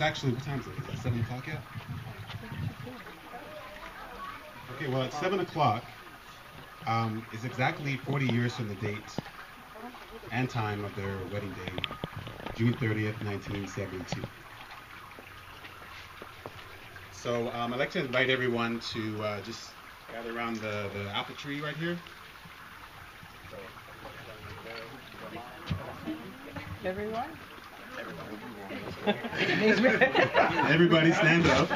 actually, what time is it? Is it 7 o'clock yet? Okay, well, at 7 o'clock um, is exactly 40 years from the date and time of their wedding day, June 30th, 1972. So um, I'd like to invite everyone to uh, just gather around the, the apple tree right here. Everyone? Everybody stand up.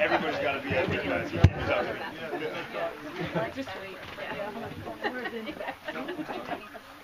Everybody's got to be at the Just wait.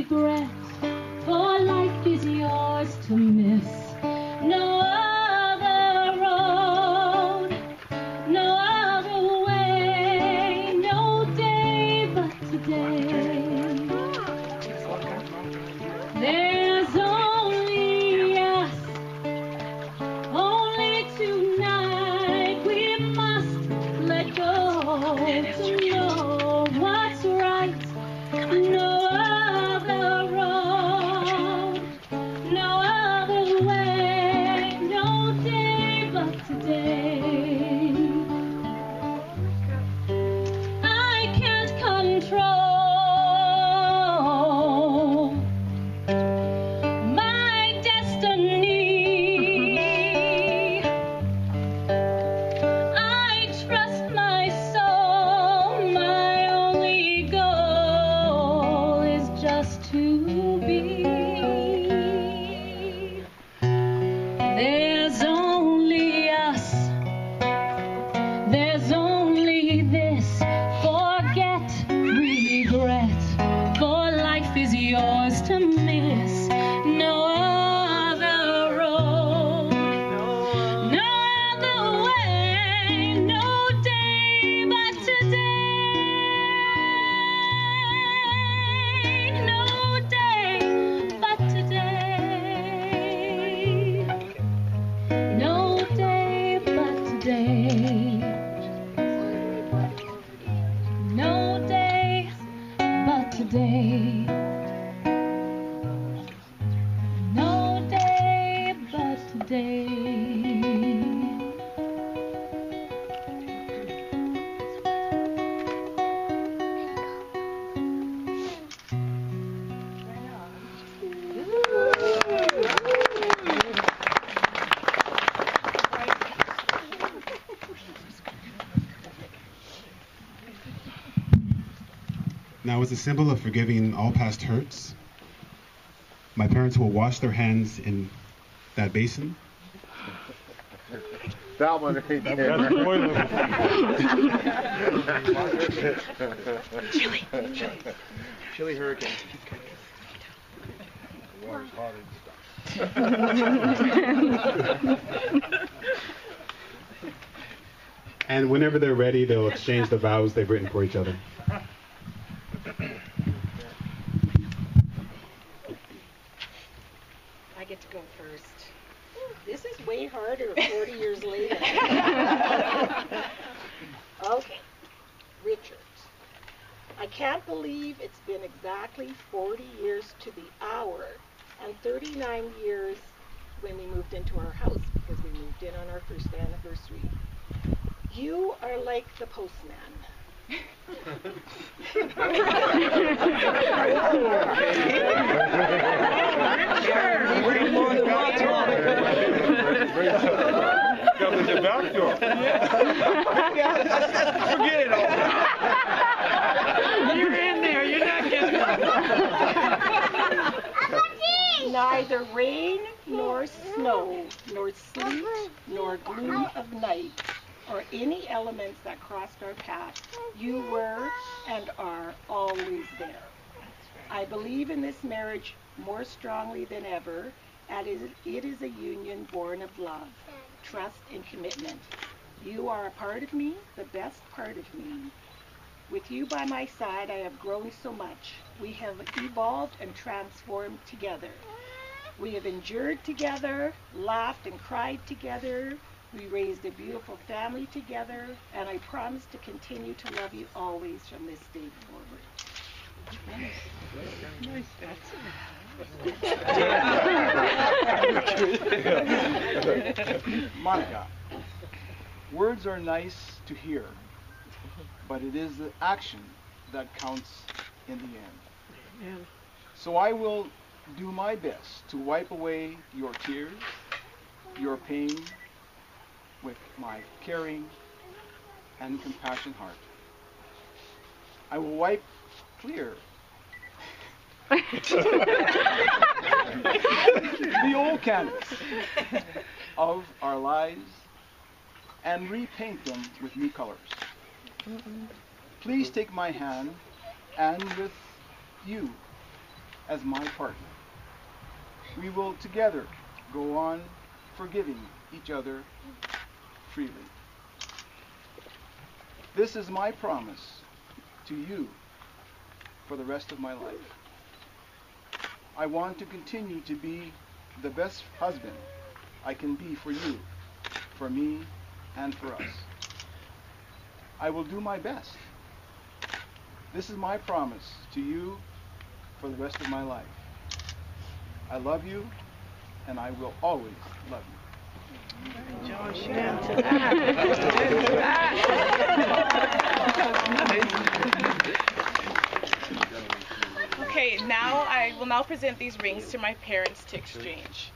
regret. For life is yours to miss. Now, as a symbol of forgiving all past hurts, my parents will wash their hands in that basin. That one right there. That's boiling. Chili, chili. Chili hurricane. And whenever they're ready, they'll exchange the vows they've written for each other. I get to go first. This is way harder 40 years later. okay. Richards. I can't believe it's been exactly 40 years to the hour and 39 years when we moved into our house because we moved in on our first anniversary. You are like the postman. Come in the. Forget it all. You're in there. You're not getting Neither rain nor snow, nor sleet nor gloom of night, or any elements that crossed our path, you were and are always there. I believe in this marriage more strongly than ever, and it is- it is a union born of love, trust, and commitment. You are a part of me, the best part of me. With you by my side, I have grown so much. We have evolved and transformed together. We have endured together, laughed and cried together. We raised a beautiful family together, and I promise to continue to love you always from this day forward. Nice. Monica, words are nice to hear, but it is the action that counts in the end. So I will do my best to wipe away your tears, your pain, with my caring and compassionate heart. I will wipe clear the old canvas of our lives and repaint them with new colors. Please take my hand and with you as my partner, we will together go on forgiving each other freely. This is my promise to you for the rest of my life. I want to continue to be the best husband I can be for you, for me, and for us. I will do my best. This is my promise to you for the rest of my life. I love you, and I will always love you. Okay, now I will now present these rings to my parents to exchange.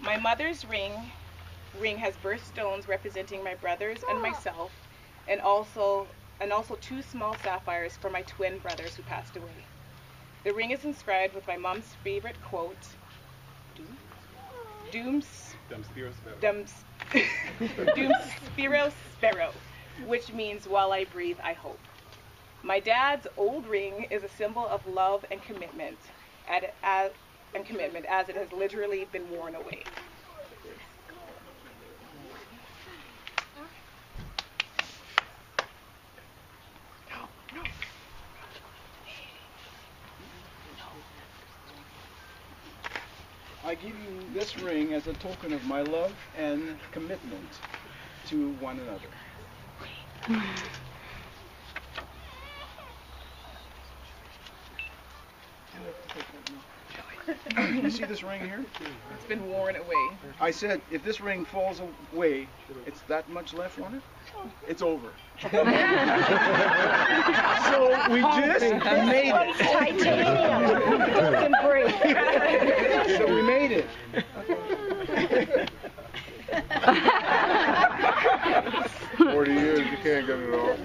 My mother's ring ring has birthstones representing my brothers and ah. myself, and also and also two small sapphires for my twin brothers who passed away. The ring is inscribed with my mom's favorite quote, Dooms Dum Spiro Spero. Dum Dum Spiro Spero, which means while I breathe, I hope. My dad's old ring is a symbol of love and commitment, at, as, and commitment as it has literally been worn away. I give you this ring as a token of my love and commitment to one another. You see this ring here? It's been worn away. I said, if this ring falls away, it's that much left on it. It's over. so we oh, just made One's it. titanium. So we made it. Forty years, you can't get it off.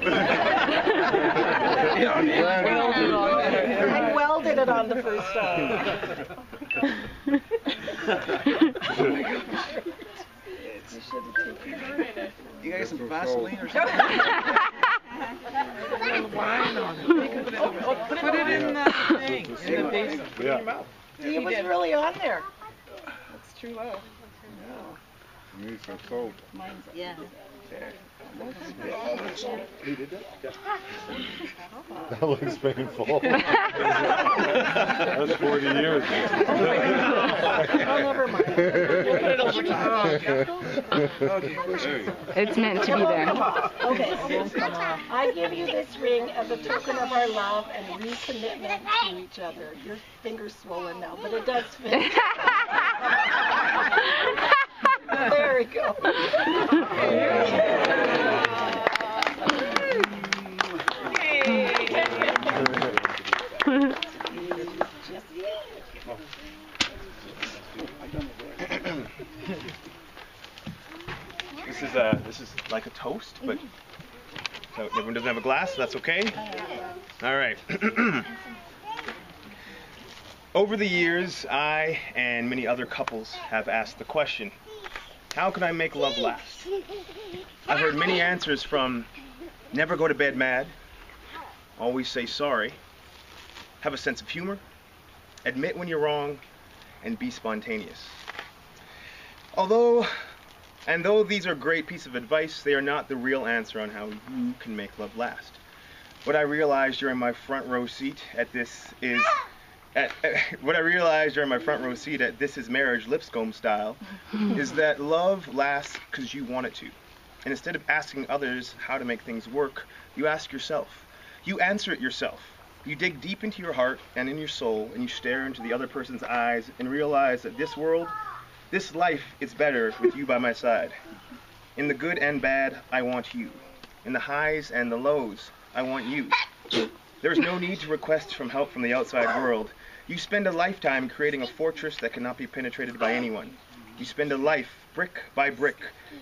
I welded it on the first time. You got some Vaseline or something? Put it in the thing, in the basin. Yeah. It was really on there. It's true love. Need some soap. That looks painful. That's forty years. Oh, oh never mind. It's meant to be there. Okay. I give you this ring as a token of our love and recommitment to each other. Your finger's swollen now, but it does fit. There we go. This is a this is like a toast, but so everyone doesn't have a glass. So that's okay. All right. Over the years, I and many other couples have asked the question: How can I make love last? I've heard many answers from never go to bed mad, always say sorry, have a sense of humor, admit when you're wrong, and be spontaneous. Although, and though these are great pieces of advice, they are not the real answer on how you can make love last. What I realized during my front row seat at this is, at, at- what I realized during my front row seat at This Is Marriage Lipscomb style, is that love lasts because you want it to. And instead of asking others how to make things work, you ask yourself. You answer it yourself. You dig deep into your heart and in your soul, and you stare into the other person's eyes and realize that this world, this life is better with you by my side. In the good and bad, I want you. In the highs and the lows, I want you. There is no need to request from help from the outside world. You spend a lifetime creating a fortress that cannot be penetrated by anyone. You spend a life, brick by brick,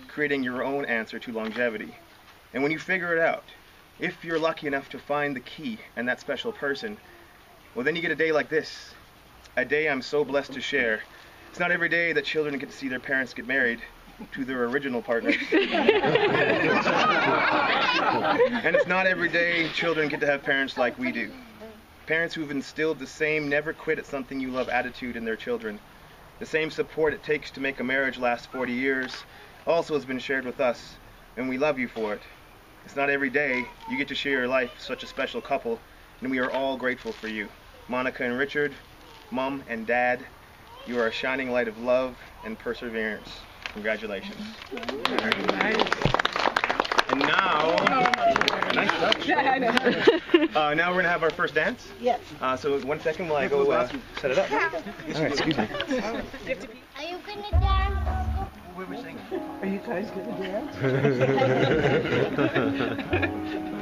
creating your own answer to longevity. And when you figure it out, if you're lucky enough to find the key and that special person, well, then you get a day like this. A day I'm so blessed to share. It's not every day that children get to see their parents get married to their original partners. and it's not every day children get to have parents like we do. Parents who've instilled the same never quit at something you love attitude in their children. The same support it takes to make a marriage last 40 years also has been shared with us, and we love you for it. It's not every day you get to share your life with such a special couple, and we are all grateful for you. Monica and Richard, Mom and Dad, you are a shining light of love and perseverance. Congratulations. And now, nice touch. Uh, now we're gonna have our first dance. Yes. Uh, so one second while I go uh, set it up. All right, excuse me. Are you gonna dance? Are you guys gonna dance?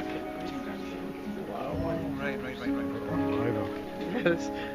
Right, right, right, right. Yes.